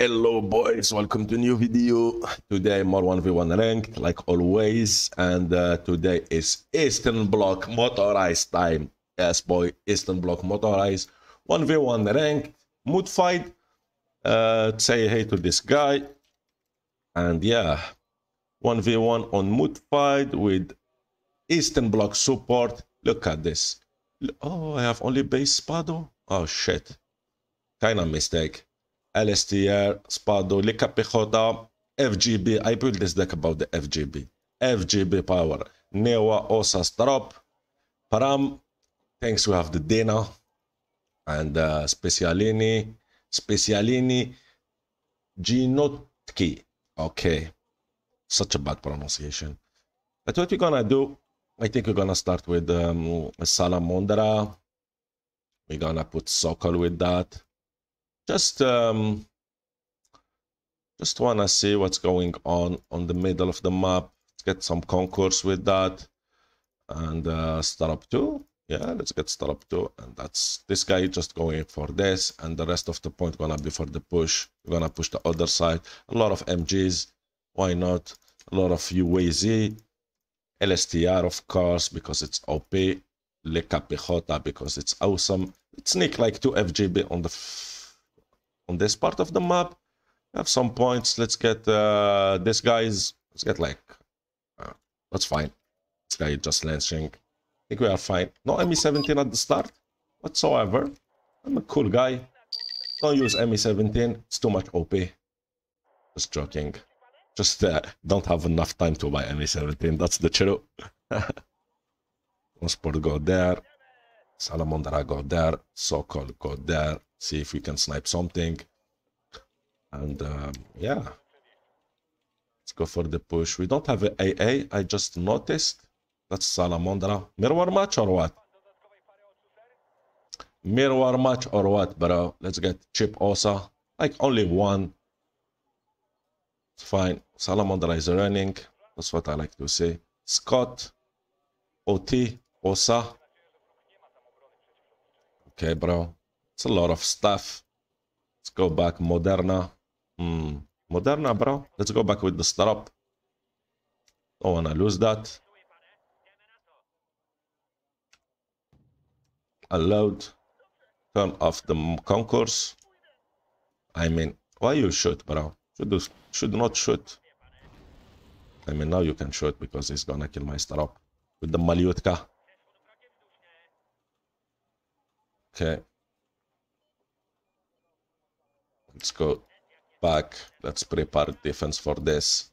Hello boys, welcome to new video. Today more 1v1 ranked like always and uh, today is Eastern Block motorized time. Yes boy, Eastern Block motorized 1v1 ranked mood fight. Uh, say hey to this guy and yeah 1v1 on mood fight with Eastern Block support. Look at this. Oh, I have only base Spado? Oh shit. Kinda mistake. LSTR, Spado, Lika Pechota, FGB. I this deck about the FGB. FGB power. Newa, Osa, Strop, Param. Thanks, we have the Dana and uh, Specialini. Specialini Ginotki. Okay. Such a bad pronunciation. But what we're gonna do, I think we're gonna start with um, Salamandra. We're gonna put Sokol with that just um, just want to see what's going on on the middle of the map. Let's get some Konkurs with that and uh, start up two yeah let's get start up two and that's this guy just going for this and the rest of the point gonna be for the push. We're gonna push the other side. A lot of mgs why not? A lot of uaz lstr of course because it's op le capijota because it's awesome. It's sneak like two fgb on the on this part of the map. have some points. Let's get uh, this guy's. Let's get like. Uh, that's fine. This guy just launching. I think we are fine. No ME17 at the start whatsoever. I'm a cool guy. Don't use ME17. It's too much OP. Just joking. Just uh, don't have enough time to buy ME17. That's the truth. Sport go there. Salamandra go there. Sokol go there see if we can snipe something. And um, yeah, let's go for the push. We don't have an AA, I just noticed. That's Salamandra. Mirror match or what? Mirror match or what, bro? Let's get Chip Osa. Like only one. It's fine. Salamandra is running. That's what I like to say. Scott, OT, Osa. Okay, bro. It's a lot of stuff. Let's go back. Moderna. Hmm. Moderna, bro. Let's go back with the startup. Don't wanna lose that. Allowed. Turn off the Konkurs. I mean, why you shoot, bro? Should do, should not shoot. I mean, now you can shoot because he's gonna kill my startup with the Malyutka. Okay. Let's go back. Let's prepare defense for this.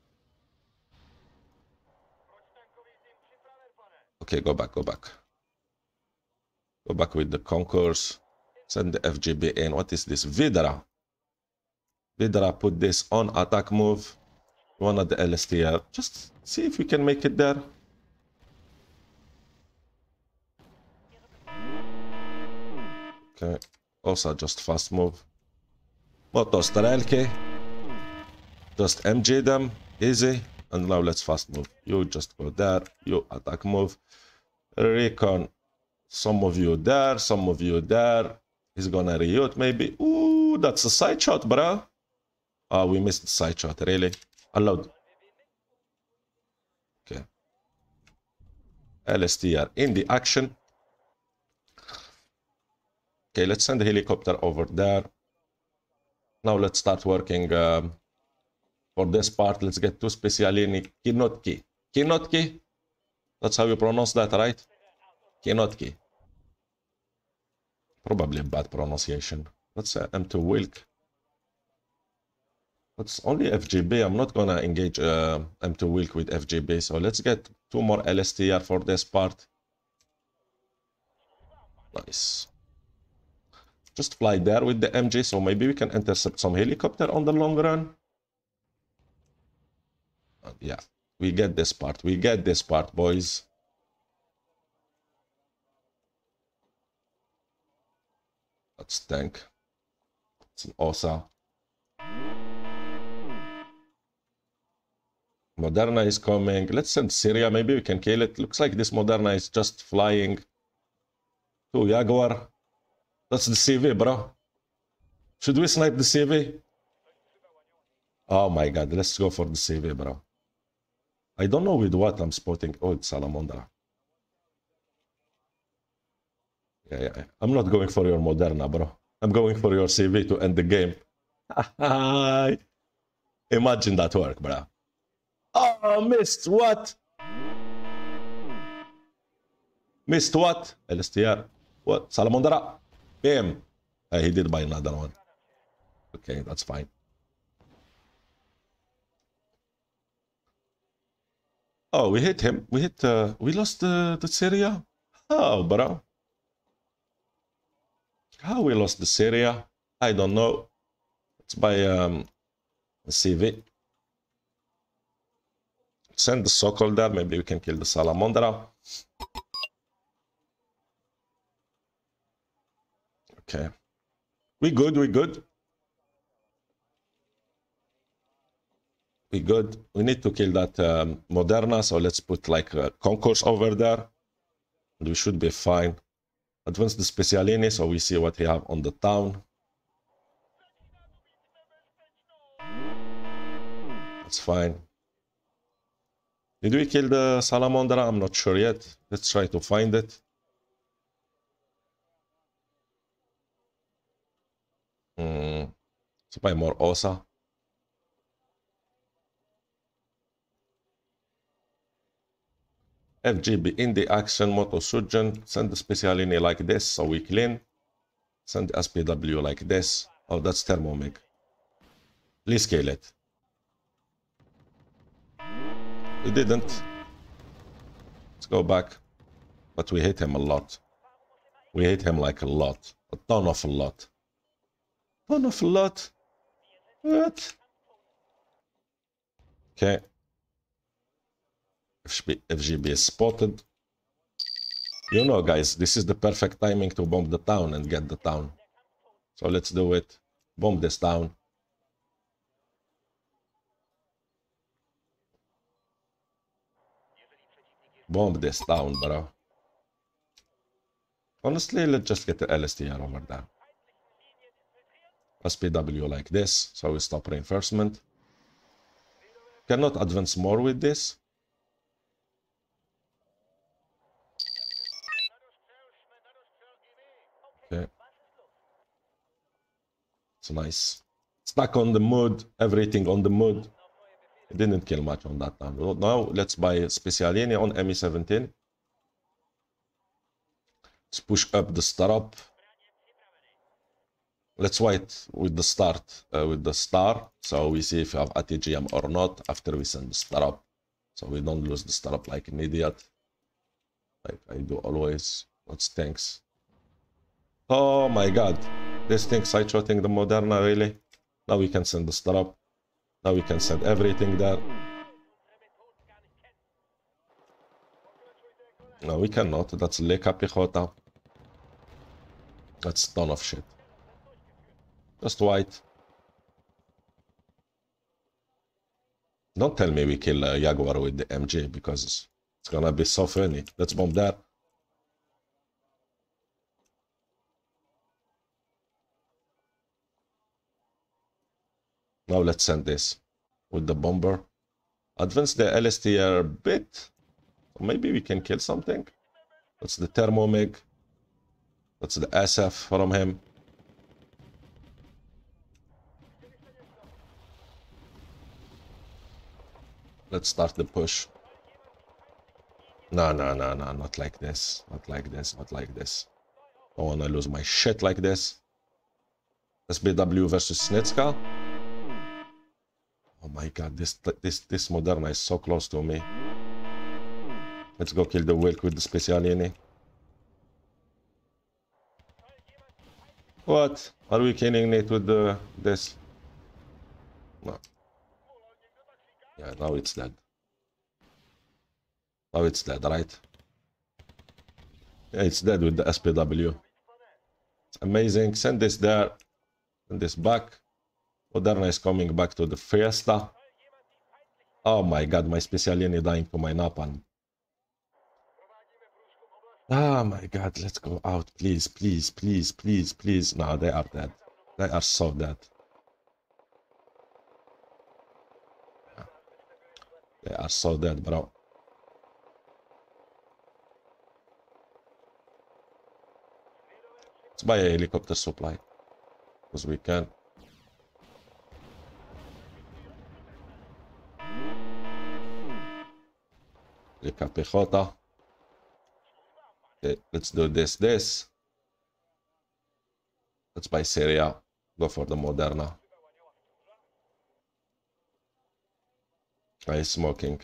Okay, go back, go back. Go back with the Konkurs. Send the FGB in. What is this? Vidra. Vidra put this on attack move. One of the LSTR. Just see if we can make it there. Okay. Also just fast move. Moto Starelki. Just MG them. Easy. And now let's fast move. You just go there. You attack move. Recon. Some of you there. Some of you there. He's gonna reute maybe. Ooh, that's a side shot, bro. Oh, ah, we missed the side shot. Really? Allowed. Okay. LSTR in the action. Okay, let's send the helicopter over there. Now let's start working um, for this part. Let's get to Specialini Kinotki. Kinotki? That's how you pronounce that, right? Kinotki. Probably a bad pronunciation. Let's say M2 Wilk. It's only FGB. I'm not gonna engage uh, M2 Wilk with FGB. So let's get two more LSTR for this part. Nice just fly there with the MG, so maybe we can intercept some helicopter on the long run. Yeah, we get this part. We get this part, boys. Let's tank. It's an Osa. Moderna is coming. Let's send Syria. Maybe we can kill it. Looks like this Moderna is just flying to Jaguar. That's the CV, bro. Should we snipe the CV? Oh my god, let's go for the CV, bro. I don't know with what I'm spotting. Oh, it's Salamandra. Yeah, yeah. I'm not going for your Moderna, bro. I'm going for your CV to end the game. Imagine that work, bro. Oh, missed. What? Missed what? LSTR. What? Salamandra. Bam. Uh, he did buy another one. Okay, that's fine. Oh, we hit him. We hit. Uh, we lost the the Syria. Oh, bro. How we lost the Syria? I don't know. It's by um, CV. Send the Sokol there. Maybe we can kill the Salamandra. Okay. We good, we good. We good. We need to kill that um, Moderna, so let's put like a Konkurs over there. And we should be fine. Advance the Specialini, so we see what we have on the town. That's fine. Did we kill the Salamandra? I'm not sure yet. Let's try to find it. Mm, supaya more osa. FGB in the action motor surgeon. Send the specialini like this so we clean. Send the SPW like this. Oh, that's thermomig. Please scale it. We didn't. Let's go back. But we hit him a lot. We hit him like a lot. A ton of a lot. Ton of lot. What? Okay. FGB is spotted. You know, guys, this is the perfect timing to bomb the town and get the town. So let's do it. Bomb this town. Bomb this town, bro. Honestly, let's just get the LSTR over there. SPW like this, so we stop reinforcement. Cannot advance more with this. Okay. It's nice. Stuck on the mood, everything on the. It didn't kill much on that time. Now let's buy Specialini on ME17. Let's push up the startup. Let's wait with the start, uh, with the star. So we see if we have ATGM or not after we send the startup. So we don't lose the startup like an idiot. Like I do always. What's thanks? Oh my god. This thing side-shotting the Moderna, really? Now we can send the startup. Now we can send everything there. No, we cannot. That's Leka Pichota. That's ton of shit. Just white. Don't tell me we kill a Jaguar with the MG because it's gonna be so funny. Let's bomb that. Now let's send this with the bomber. Advance the LSTR a bit. Maybe we can kill something. That's the Thermomig. That's the SF from him. Let's start the push. No, no, no, no, not like this. Not like this, not like this. I don't wanna lose my shit like this. SPW versus Snitska. Oh my god, this this this Moderna is so close to me. Let's go kill the Wilk with the Specialini. What? Are we killing it with the this? No. Yeah, now it's dead. Now it's dead, right? Yeah, it's dead with the SPW. Amazing. Send this there. Send this back. Moderna is coming back to the Fiesta. Oh my god, my Specialini dying to my Napalm. Oh my god, let's go out, please, please, please, please, please. No, they are dead. They are so dead. Are so dead, bro. Let's buy a helicopter supply. Because we can. Pechota. Okay, let's do this, this. Let's buy Syria. Go for the Moderna. Guy is smoking.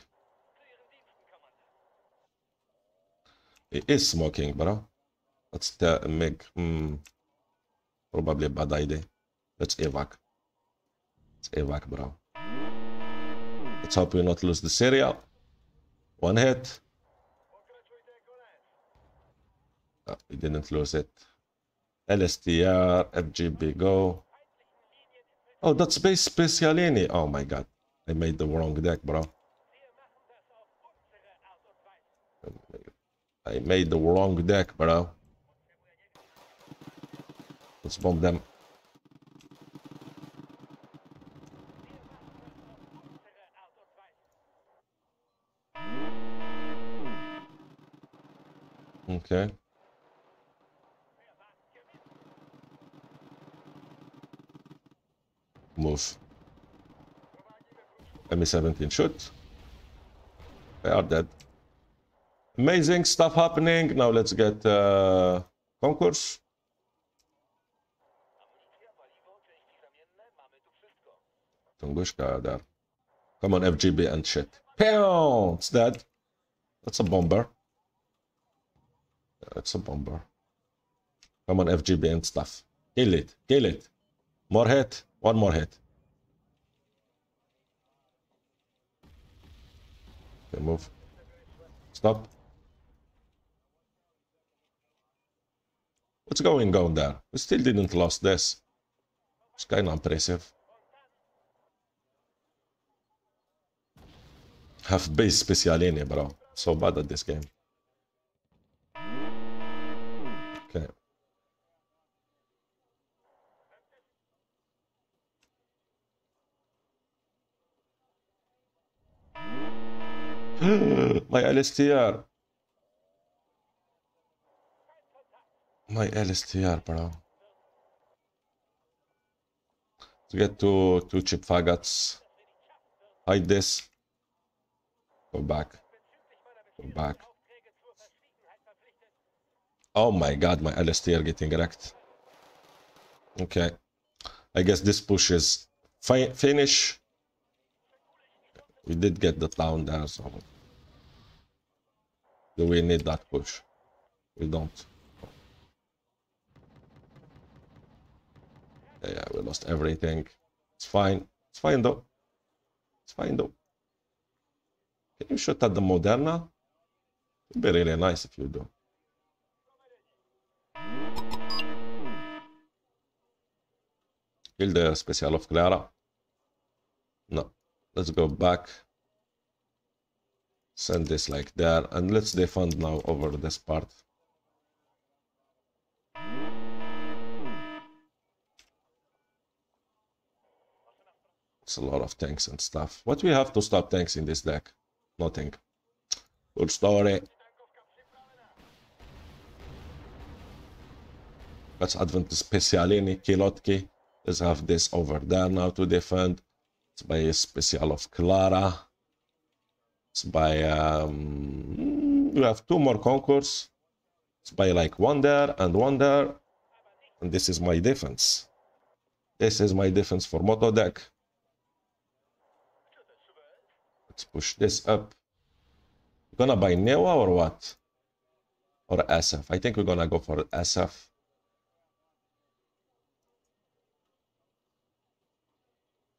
Is smoking, bro. Let's make hmm, probably a bad idea. Let's evac. Let's evac, bro. Let's hope we not lose the Syria. One hit. Oh, we didn't lose it. LSTR, FGB, go. Oh, that's base Specialini. Oh my god. I made the wrong deck, bro. I made the wrong deck, bro. Let's bomb them. Okay. Move. ME17 shoot. They are dead. Amazing stuff happening. Now let's get uh, Konkurs. Tungushka there. Come on, FGB and shit. Pew! It's dead. That's a bomber. It's a bomber. Come on, FGB and stuff. Kill it. Kill it. More hit. One more hit. Okay, move. Stop. What's going on there? We still didn't lost this. It's kind of impressive. Have base Specialini, bro. So bad at this game. My LSTR. My LSTR, bro. To get two, two chip faggots. Hide this. Go back. Go back. Oh my god, my LSTR getting wrecked. Okay. I guess this push is fi finish. We did get the town there, so... Do we need that push? We don't. Yeah, we lost everything. It's fine. It's fine though. It's fine though. Can you shoot at the Moderna? It'd be really nice if you do. Kill the special of Clara. No. Let's go back. Send this like there. And let's defend now over this part. It's a lot of tanks and stuff. What we have to stop tanks in this deck? Nothing. Good story. Let's advent Specialini, Kilotki. Let's have this over there now to defend. It's by a special of Clara. It's by um, we have two more Konkurs. It's by like one there and one there. And this is my defense. This is my defense for Moto deck. Let's push this up. We're gonna buy Newa or what? Or SF? I think we're gonna go for SF.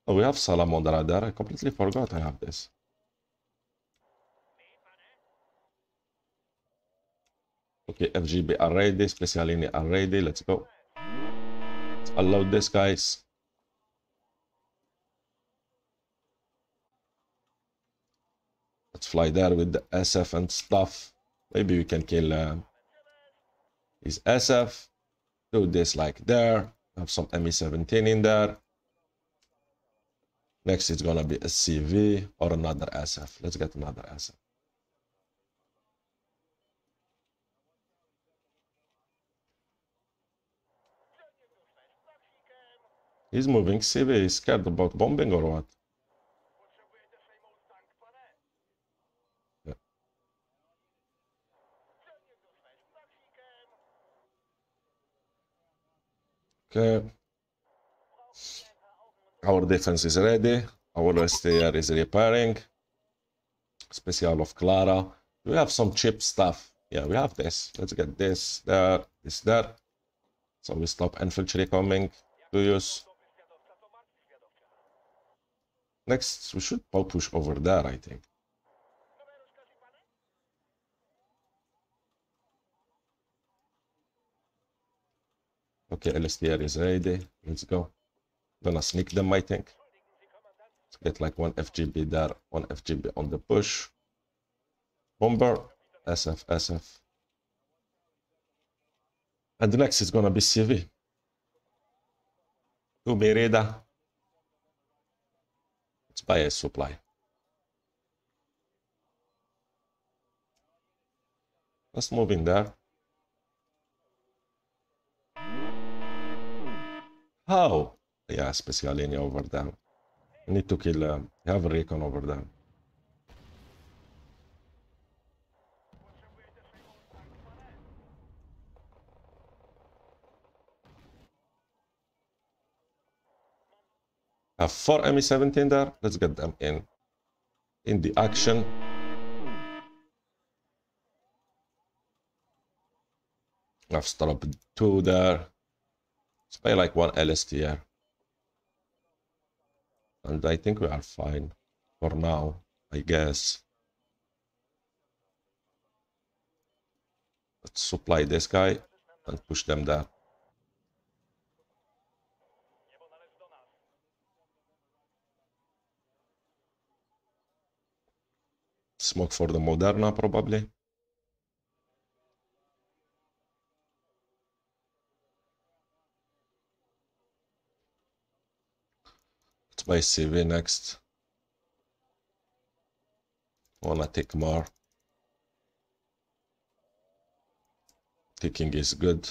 Oh, we have Salamandra there. I completely forgot I have this. Okay, FGB are special Specialini are ready. Let's go. Let's unload this, guys. Let's fly there with the SF and stuff. Maybe we can kill uh, his SF. Do this like there. Have some ME17 in there. Next, it's gonna be a CV or another SF. Let's get another SF. He's moving CV. He's scared about bombing or what? Okay. Our defense is ready. Our STR is repairing. Special of Clara. We have some cheap stuff. Yeah, we have this. Let's get this, there, this, there. So we stop infantry coming to use. Next, we should push over there, I think. Okay, LSTR is ready. Let's go. Gonna sneak them, I think. Let's get like one FGB there, one FGB on the push. Bomber, SF, SF. And the next is gonna be CV. To Merida. Let's a supply. Let's move in there. How? Yeah, special over there. I need to kill, uh, have a recon over there. Have four ME17 there. Let's get them in. In the action. I've stopped two there. Let's play like one LSTR. And I think we are fine for now, I guess. Let's supply this guy and push them there. Smoke for the Moderna, probably. Let's my CV next. Wanna take more. Taking is good.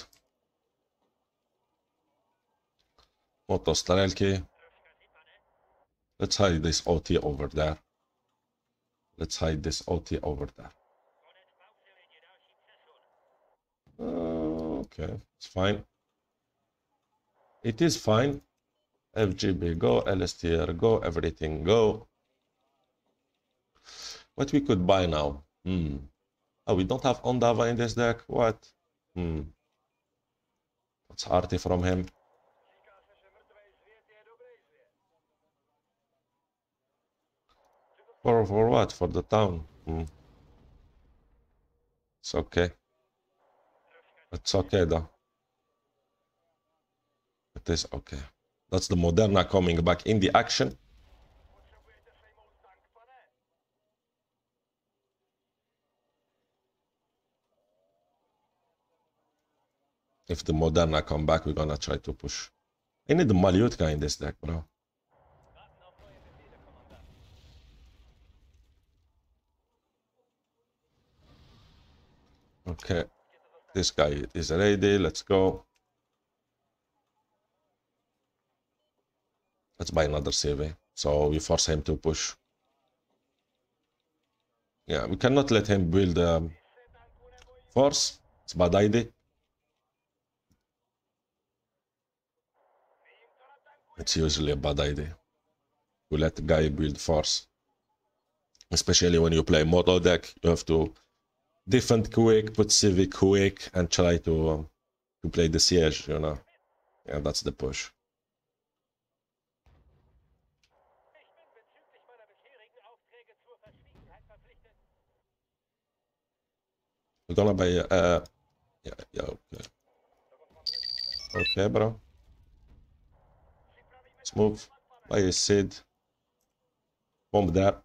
Strelki. Let's hide this OT over there. Let's hide this OT over there. Uh, okay, it's fine. It is fine. FGB go, LSTR go, everything go. What we could buy now? Hmm. Oh, we don't have Ondava in this deck? What? Hmm. What's arty from him? For, for what? For the town? Hmm. It's okay. It's okay though. It is okay. That's the Moderna coming back in the action. If the Moderna come back, we're gonna try to push. I need the Malyutka in this deck, bro. Okay, this guy is ready. Let's go. Let's buy another CV. So we force him to push. Yeah, we cannot let him build um, force. It's bad idea. It's usually a bad idea. We let the guy build force. Especially when you play moto deck, you have to defend quick, put civic quick, and try to um, to play the siege, you know. Yeah, that's the push. We're gonna buy uh yeah, yeah, okay. Okay, bro. Move. Buy a seed. Bomb that.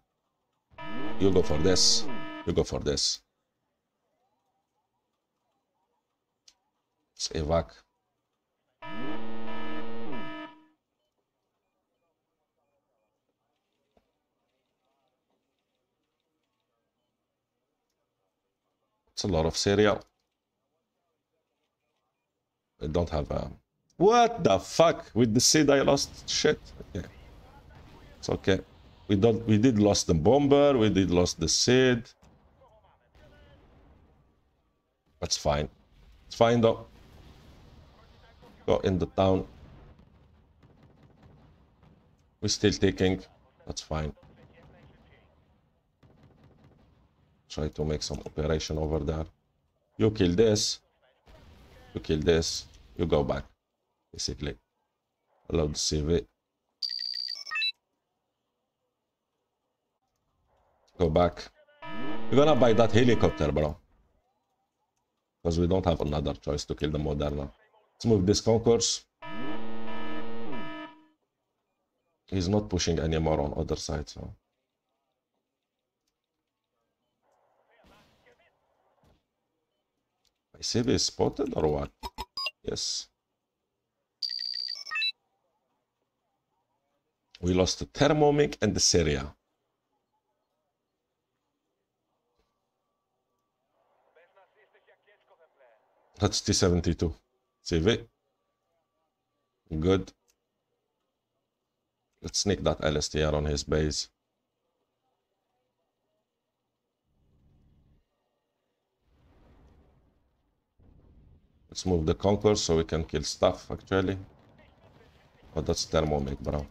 You go for this. You go for this. z Iraq. It's a lot of cereal. I don't have a... What the fuck? With the seed I lost shit. Okay. It's okay. We don't we did lost the bomber, we did lost the seed. That's fine. It's fine though. Go in the town. We're still taking. That's fine. Try to make some operation over there. You kill this. You kill this. You go back. Basically. Load the CV. Go back. We're gonna buy that helicopter, bro. Because we don't have another choice to kill the Moderna. Let's move this Konkurs. He's not pushing anymore on other side, so... My CV is spotted or what? Yes. We lost the Thermomix and the Syria. That's T72. CV. Good. Let's sneak that LSTR on his base. Let's move the Conqueror so we can kill stuff, actually. Oh, that's Thermomix, bro.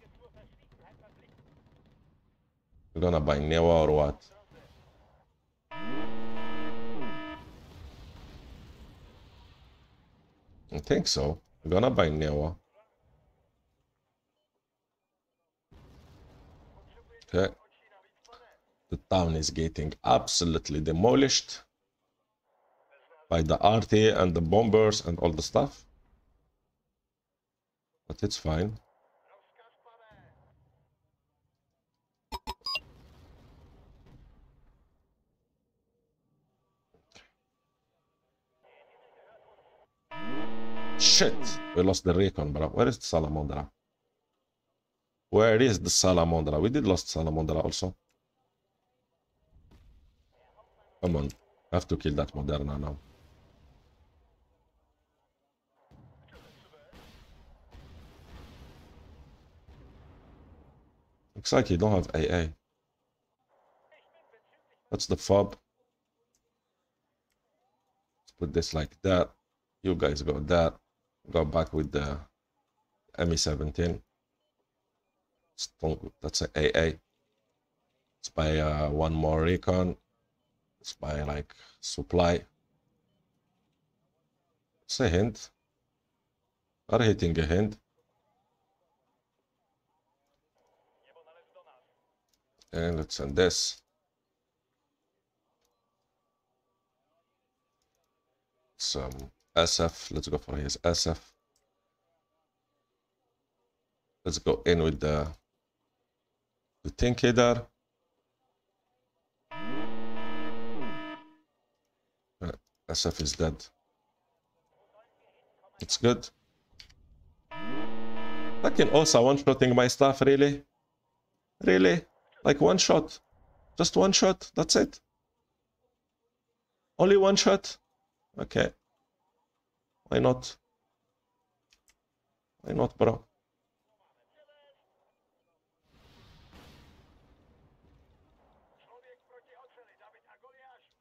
We're gonna buy Newa or what? I think so. We're gonna buy Newa. Okay. The town is getting absolutely demolished by the RT and the bombers and all the stuff. But it's fine. Shit! We lost the recon, bro. Where is the Salamandra? Where is the Salamandra? We did lost Salamandra also. Come on. I have to kill that Moderna now. Looks like you don't have AA. That's the fob. Let's put this like that. You guys got that. Go back with the ME17. That's an AA. Let's buy uh, one more recon. Let's buy like supply. It's a hint. Are hitting a hint. And let's send this. Some SF. Let's go for his SF. Let's go in with the the Tinkerer. Uh, SF is dead. It's good. I can also one-shotting my stuff, really? Really? Like one shot. Just one shot. That's it. Only one shot. Okay. Why not? Why not, bro?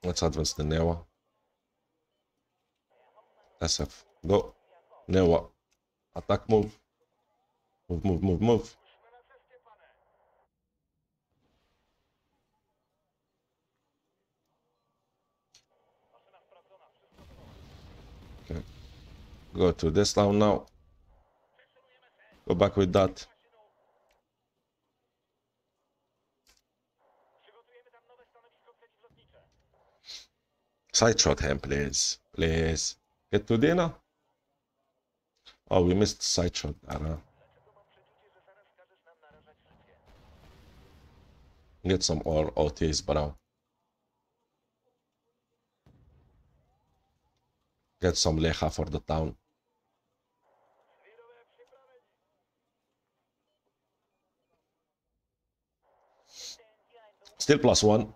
Let's advance the Newa. SF. Go. Newa. Attack move. Move, move, move, move. Go to this town now. Go back with that. Side shot him, please. Please. Get to dinner. Oh, we missed side shot. Get some more OTs, bro. Get some lecha for the town. Still plus one.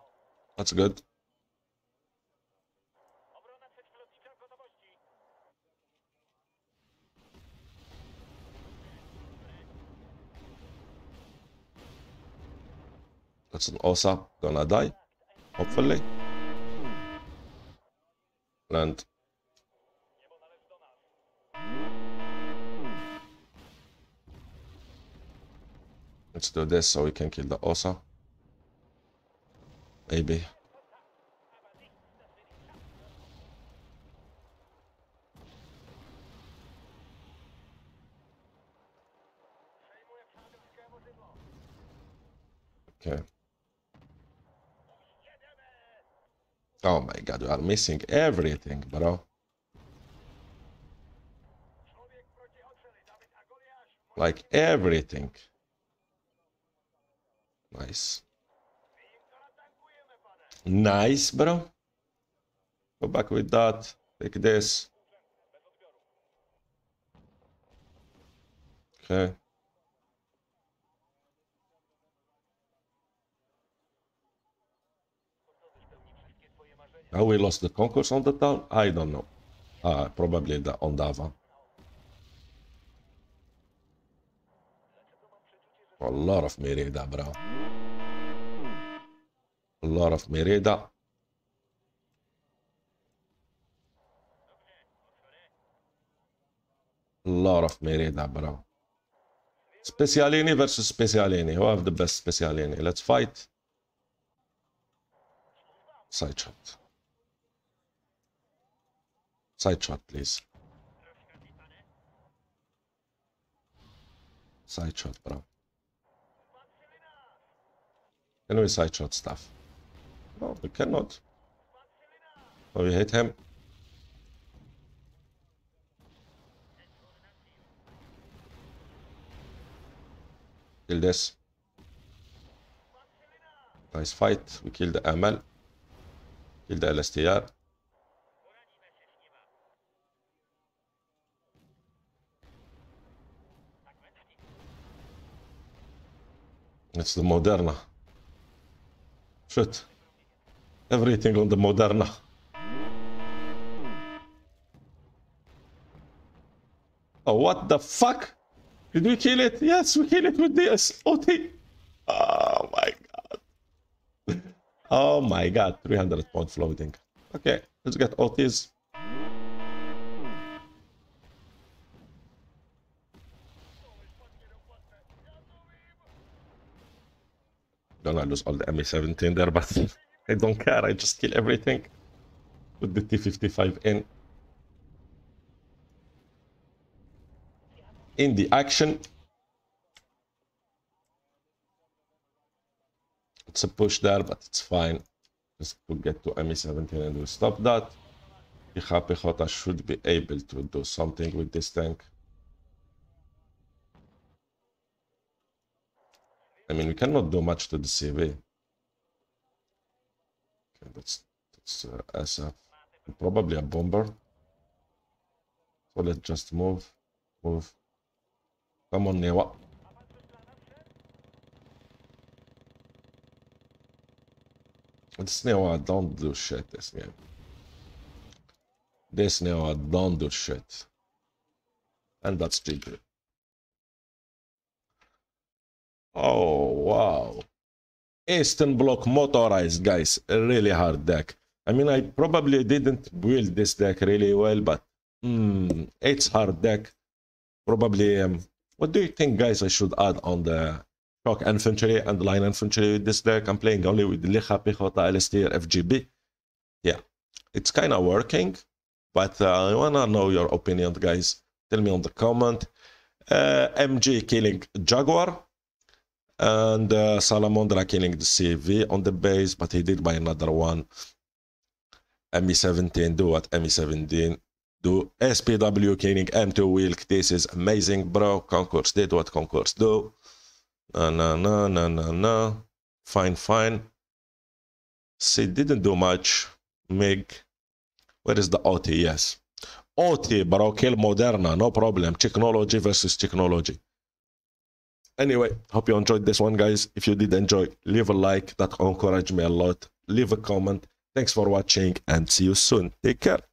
That's good. That's an Osa. Gonna die. Hopefully. Land. Let's do this so we can kill the Osa. Maybe. Okay. Oh my god, we are missing everything, bro. Like everything. Nice. Nice, bro. Go back with that. Take this. Okay. How we lost the Konkurs on the town? I don't know. Uh, probably the Ondava. A lot of Merida, bro. Lot of Merida. A lot of Merida, bro. Specialini versus Specialini. Who have the best Specialini? Let's fight. Side shot. Side shot, please. Side shot, bro. We side shot stuff? No, we cannot. Oh, we hit him. Kill this. Nice fight. We killed the Amal. Killed the LSTR. It's the Moderna. Shit. Everything on the Moderna. Oh, what the fuck? Did we kill it? Yes, we kill it with this. OT. Oh my god. Oh my god. 300 point floating. Okay, let's get OTs. Gonna lose all the MA17 there, but I don't care. I just kill everything with the T55 in. In the action. It's a push there, but it's fine. Just to get to ME17 and we stop that. Picha Pechota should be able to do something with this tank. I mean, we cannot do much to the CV. Okay, that's, that's uh, SF. Probably a bomber. So let's just move. Move. Come on, Newa. This Newa don't do shit this game. This Newa don't do shit. And that's GG. Oh, wow. Eastern Bloc motorized, guys. A really hard deck. I mean, I probably didn't build this deck really well, but mm, it's hard deck. Probably, um, what do you think, guys, I should add on the shock infantry and line infantry with this deck? I'm playing only with Licha, Pechota, LSTR, FGB. Yeah, it's kind of working, but uh, I want to know your opinion, guys. Tell me on the comment. Uh, MG killing Jaguar and uh, Salamandra killing the CV on the base, but he did buy another one. ME17 do what ME17 do. SPW killing M2 Wilk. This is amazing, bro. Konkurs did what Konkurs do. No, no, no, no, no, no. Fine, fine. See, didn't do much. MiG. Where is the OT? Yes. OT, bro. Kill Moderna. No problem. Technology versus technology. Anyway, hope you enjoyed this one, guys. If you did enjoy, leave a like. That encourage me a lot. Leave a comment. Thanks for watching and see you soon. Take care.